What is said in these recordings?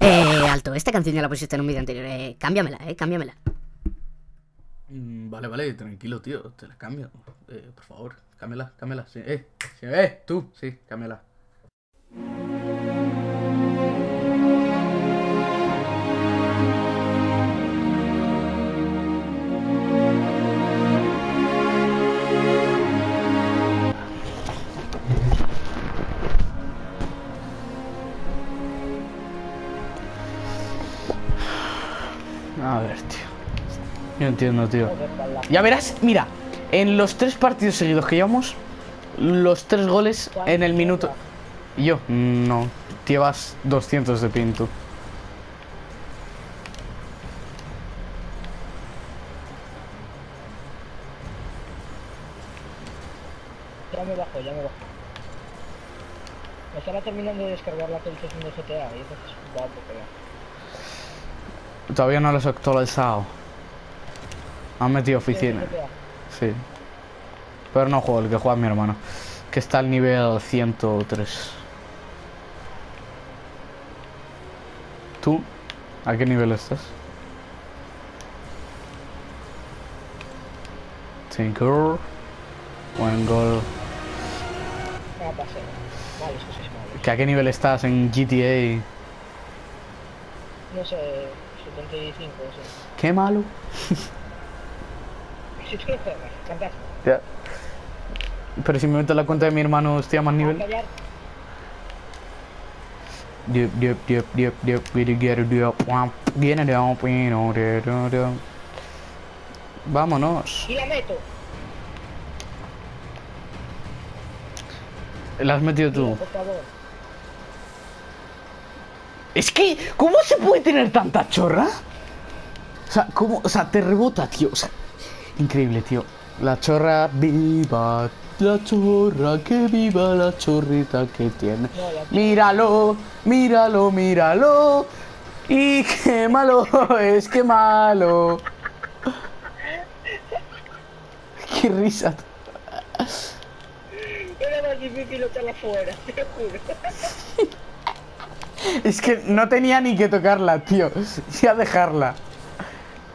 Eh, alto, esta canción ya la pusiste en un vídeo anterior. Eh, cámbiamela, eh, cámbiamela. Mm, Vale, vale, tranquilo, tío. Te la cambio. Eh, por favor, cámbiala, cámbiala. Sí, eh, sí, eh, tú, sí, cámbiala. A ver, tío. Yo entiendo, tío. Ya verás, mira, en los tres partidos seguidos que llevamos, los tres goles en el minuto. ¿Y yo? No, llevas 200 de pinto. Ya me bajo, ya me bajo. Me estaba terminando de descargar la actualización de GTA y entonces va ya. Todavía no los he actualizado. Han metido oficina. GTA. Sí. Pero no juego, el que juega mi hermano. Que está al nivel 103. ¿Tú? ¿A qué nivel estás? Tinker. Buen gol. Es. ¿Que ¿A qué nivel estás en GTA? No sé, 75 o sé. Qué malo. Ya. Pero si me meto la cuenta de mi hermano, estoy a más nivel. callar. Diop, diop, diop, diop, diop, diop, diop, diop, guam, viene de un pino, de, de, de. Vámonos. Y la meto. La has metido tú. Por favor. Es que, ¿cómo se puede tener tanta chorra? O sea, ¿cómo? O sea, te rebota, tío. O sea, increíble, tío. La chorra viva, la chorra, que viva la chorrita que tiene. Míralo, míralo, míralo. Y qué malo es, qué malo. Qué risa. Era más difícil echarla fuera, te lo juro. Es que no tenía ni que tocarla, tío. Ya dejarla.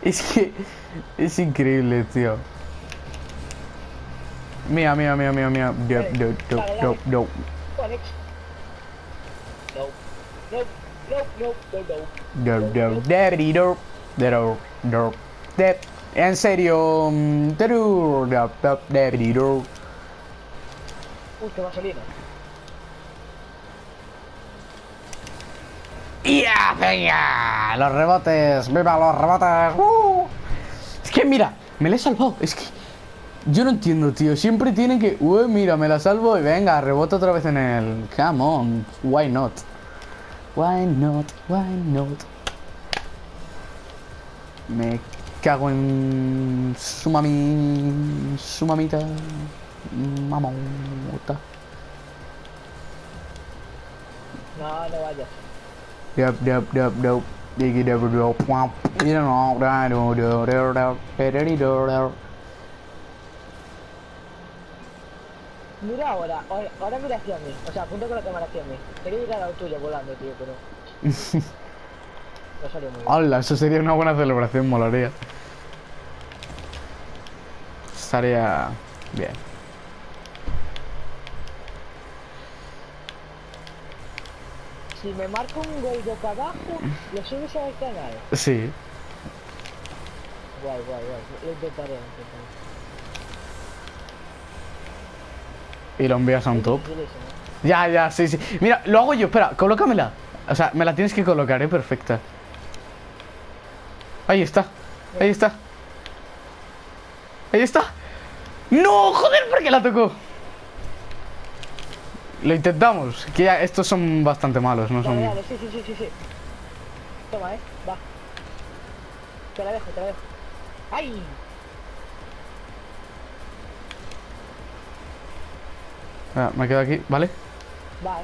Es que es increíble, tío. Mía, mía, mía, mía, mía. No, no, no, no, no. No. No, no, En serio. mm, no, no, no, ¡Ya, venga! Los rebotes, viva los rebotes. ¡Uh! Es que mira, me la he salvado. Es que yo no entiendo, tío. Siempre tienen que. Uy, mira, me la salvo y venga, rebota otra vez en el. Come on, why not? Why not? Why not? Me cago en su mami. Su mamita. Mamota. No, no vayas. Đi đi đập đập pop đi nó ngọt ra đồ đồ đồ đồ đồ đi đồ đồ Mira ahora, ahora, ahora mira hacia mí. O sea, apunta con la cámara hacia mí. Quería llegar a la tuya volando, tío, pero. No salió muy bien. Hola, eso sería una buena celebración, molaría. Estaría bien. Si me marco un gol boca abajo, lo subes al canal. Sí. Guay, guay, guay. Lo intentaré, lo intentaré. Y lo envías a un top. Ya, ya, sí, sí. Mira, lo hago yo, espera, colócamela. O sea, me la tienes que colocar, eh, perfecta. Ahí está, ahí está. Ahí está. ¡No! ¡Joder! ¿Por qué la tocó? Lo intentamos. Que ya estos son bastante malos, no Dale, son. dale, sí, sí, sí, sí, sí. Toma, eh, va. Te la dejo, te la dejo. ¡Ay! Ah, me quedo aquí, ¿vale? Va, eh.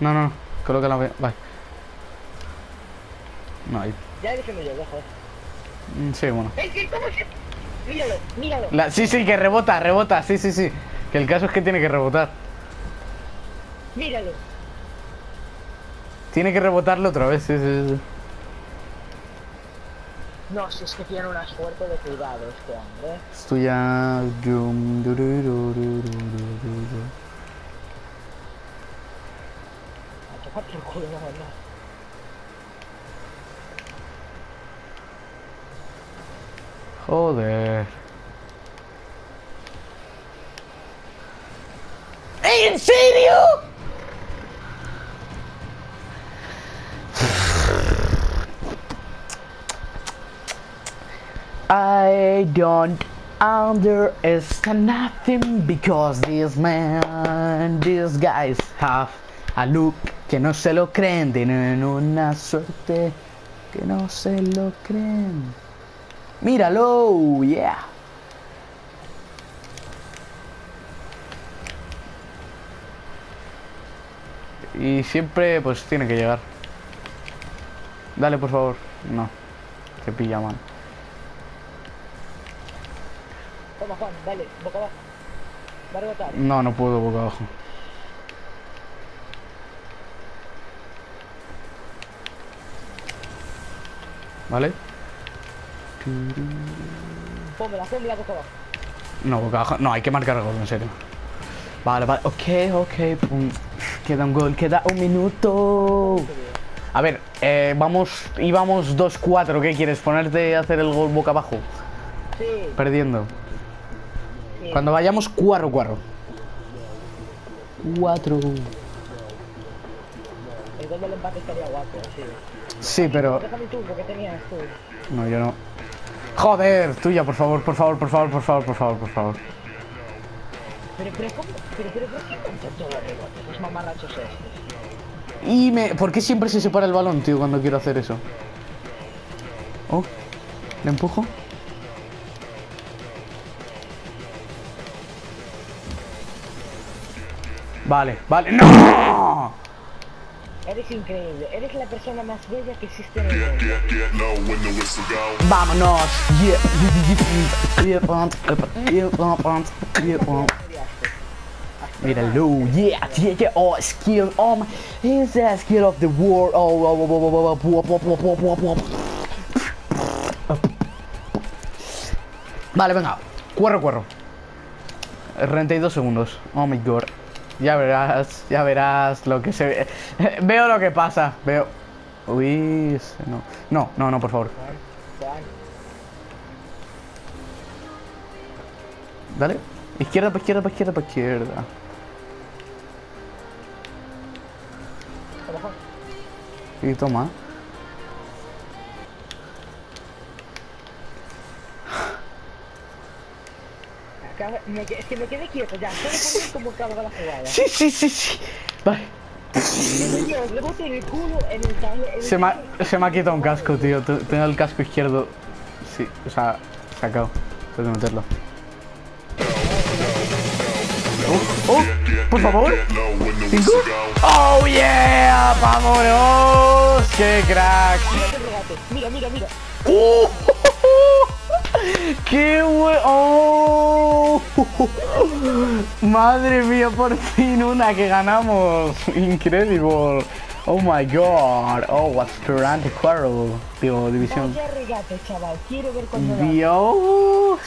No, no, no. Colócala bien. Vale. No, ahí. Ya le defiendo yo, dejo. Mm, Sí, bueno. ¡Es que cómo se...! Míralo, míralo. La- sí, sí, que rebota, rebota, sí, sí, sí. Que el caso es que tiene que rebotar. Míralo. Tiene que rebotarlo otra vez. sí, sí, sí. No, si es que tiene una suerte de cuidado este hombre. Es tuya. Yum, durururururururu. A tomar por culo, no, no. Joder. ¡Ey, en serio! I don't understand nothing because this man, these guys have a look que no se lo creen, tienen una suerte que no se lo creen. Míralo, yeah. Y siempre pues tiene que llegar. Dale, por favor. No. Te pilla mal. Juan, dale, boca abajo. Va a rebotar. No, no puedo boca abajo. ¿Vale? Pónmela, pónmela boca abajo. No, boca abajo. No, hay que marcar gol, en serio. Vale, vale. Ok, ok. pum. Queda un gol, queda un minuto. A ver, eh, vamos, íbamos 2-4. ¿Qué quieres? ¿Ponerte a hacer el gol boca abajo? Sí, Perdiendo. Sí. Cuando vayamos 4-4. 4. El gol del empate estaría guapo, sí. Sí, pero. Déjame tú, porque tenías tú. No, yo no. Joder, tuya, por favor, por favor, por favor, por favor, por favor, por favor. Pero, pero, ¿cómo? Pero, pero, ¿por qué con todos los rebotes? Los mamarrachos estos. Y me. ¿Por qué siempre se separa el balón, tío, cuando quiero hacer eso? Oh, le empujo. Vale, vale. ¡No! Eres increíble, eres la persona más bella que existe en el mundo. Vámonos. Míralo, yeah, yeah, yeah, oh, skill, oh my, he's the skill of the world, oh, oh, oh, oh, oh, Vale, venga, cuerro, cuerro. 32 segundos, oh my god. Ya verás, ya verás lo que se ve. Veo lo que pasa, veo. Uy, no. No, no, no, por favor. Dale. Izquierda para izquierda para izquierda para izquierda. Y toma. Me es que me quedé quieto ya, solo por ver cómo la jugada. Sí, sí, sí, sí. Vale. Me dio el rebote en el culo, en el cable. en el Se me, ha, se me ha quitado un casco, tío. Te- Tengo el casco izquierdo. Sí, o sea, sacado. Tengo que meterlo. Oh, oh, por favor. ¿Cinco? Oh yeah, vámonos. Qué crack. Mira Mira, mira, mira. ¡Oh! ¡Qué bueno! Madre mía, por fin una que ganamos. Incredible. Oh my god. Oh, aspirante cuadro. Digo, división. Vaya regate, chaval. Quiero ver cuando la... Dios.